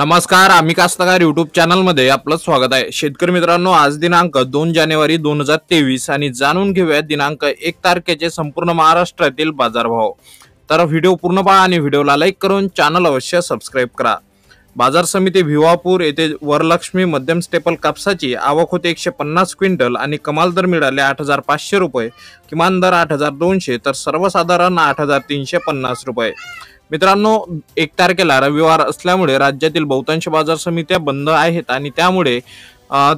नमस्कार आम्ही कास्तकार युट्यूब चॅनलमध्ये आपलं स्वागत आहे. शेतकरी मित्रांनो आज दिनांक दोन जानेवारी दोन हजार तेवीस आणि जाणून घेऊया दिनांक एक तारखेचे संपूर्ण महाराष्ट्रातील बाजारभाव. तर व्हिडिओ पूर्ण पहा आणि व्हिडिओला लाईक करून चॅनल अवश्य सबस्क्राईब करा. बाजार समिती भिवापूर येथे वरलक्ष्मी मध्यम स्टेपल कापसाची आवक होते एकशे पन्नास क्विंटल आणि कमाल दर मिळाले आठ हजार पाचशे रुपये किमान दर आठ हजार दोनशे तर सर्वसाधारण आठ हजार तीनशे पन्नास रुपये. मित्रांनो एक तारखेला रविवार असल्यामुळे राज्यातील बहुतांश बाजार समित्या बंद आहेत आणि त्यामुळे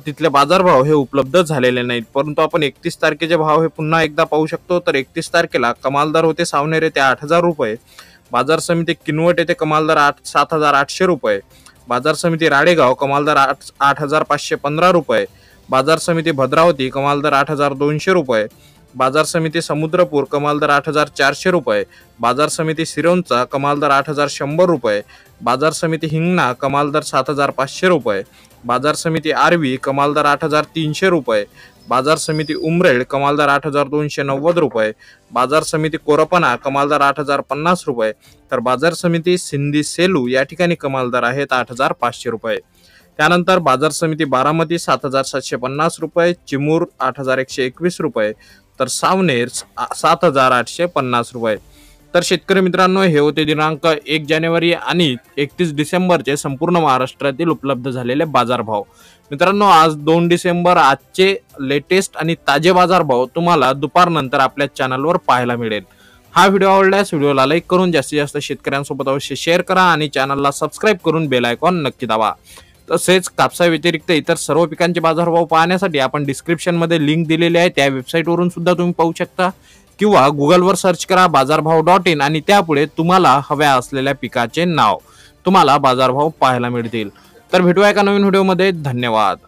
तिथले बाजारभाव हे उपलब्ध झालेले नाहीत. परंतु आपण एकतीस तारखेचे भाव हे पुन्हा एकदा पाहू शकतो. तर एकतीस तारखेला कमालदार होते सावनेर येथे आठ हजार रुपये बाजार समिती किनवट येथे कमालदार आठ सात हजार आठशे रुपये बाजार समिती राडेगाव कमालदार आठ आठ हजार पाचशे पंधरा रुपये बाजार समिती भद्रावती कमाल दर आठ हजार दोनशे रुपये बाजार समिती समुद्रपूर कमाल दर आठ हजार चारशे रुपये. बाजार समिती सिरोंचा कमाल दर आठ हजार शंभर रुपये. बाजार समिती हिंगणा कमाल दर सात हजार पाचशे रुपये. बाजार समिती आरवी कमाल दर आठ हजार तीनशे रुपये. बाजार समिती उमरेड कमाल दर आठ हजार दोनशे नव्वद रुपये. बाजार समिती कोरपना कमाल दर आठ हजार पन्नास रुपये. तर बाजार समिती सिंधी सेलू या ठिकाणी कमाल दर आहेत आठ हजार पाचशे रुपये. त्यानंतर बाजार समिती बारामती सात हजार सातशे पन्नास रुपये. चिमूर आठ हजार एकशे एकवीस रुपये. तर सावनेर सात हजार आठशे पन्नास रुपये. तर शेतकरी मित्रांनो हे होते दिनांक एक जानेवारी आणि एकतीस डिसेंबरचे संपूर्ण महाराष्ट्रातील उपलब्ध झालेले बाजारभाव. मित्रांनो आज दोन डिसेंबर आजचे लेटेस्ट आणि ताजे बाजारभाव तुम्हाला दुपारनंतर आपल्या चॅनलवर पाहायला मिळेल. हा व्हिडिओ आवडल्यास व्हिडिओला लाईक करून जास्तीत जास्त शेतकऱ्यांसोबत अवश्य शेअर करा आणि चॅनलला सबस्क्राईब करून बेल आयकॉन नक्की दाबा. तसेच कापसाव्यतिरिक्त इतर सर्व पिकांचे बाजारभाव पाहण्यासाठी आपण डिस्क्रिप्शनमध्ये लिंक दिलेली आहे. त्या वेबसाईटवरून सुद्धा तुम्ही पाहू शकता. किंवा गुगलवर सर्च करा बाजारभाव डॉट इन आणि त्यापुढे तुम्हाला हव्या असलेल्या पिकाचे नाव तुम्हाला बाजारभाव पाहायला मिळतील. तर भेटूया एका नवीन व्हिडिओमध्ये धन्यवाद.